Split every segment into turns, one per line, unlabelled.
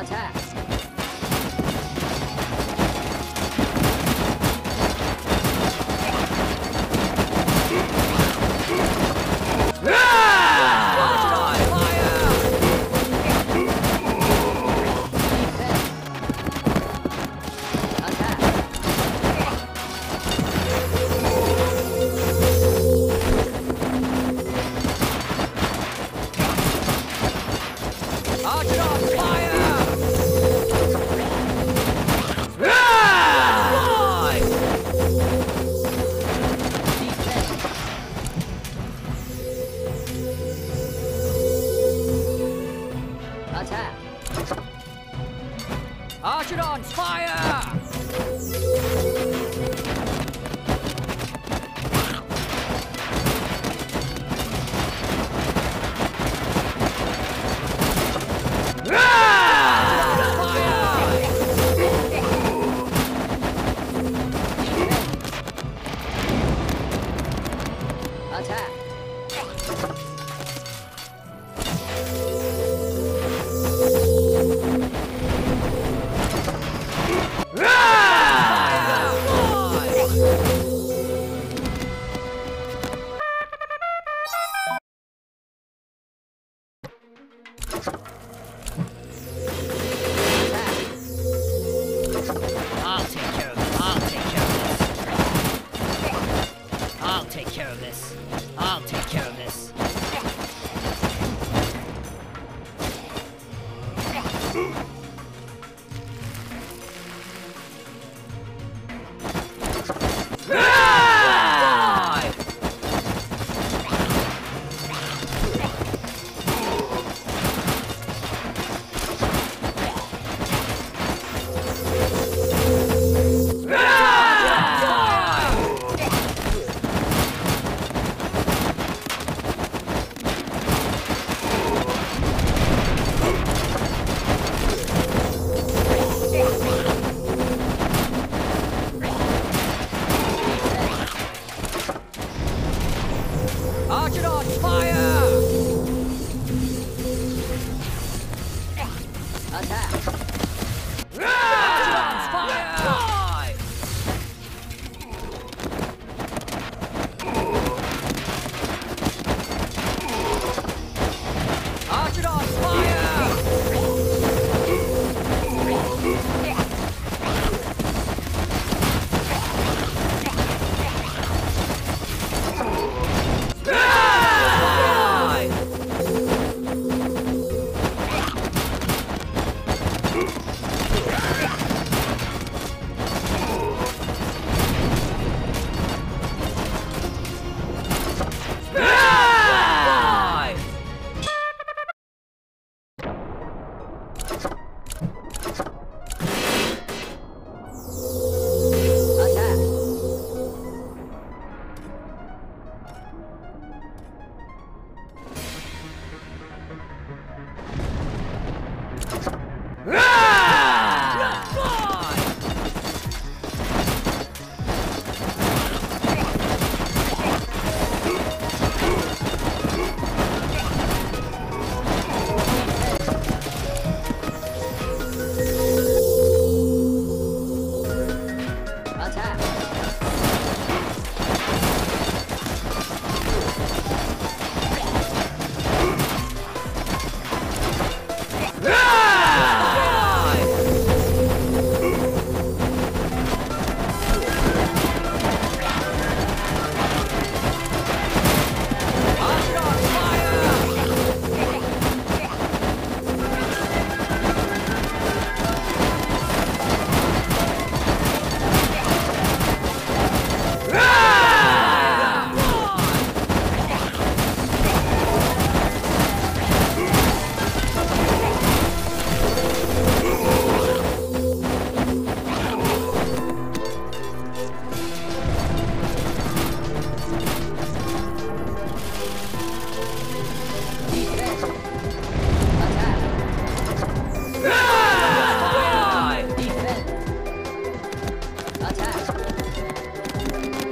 our task. Archon! Archidons, fire! Attack!
I'll take care of Attack! Ah!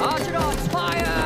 Archidons, fire!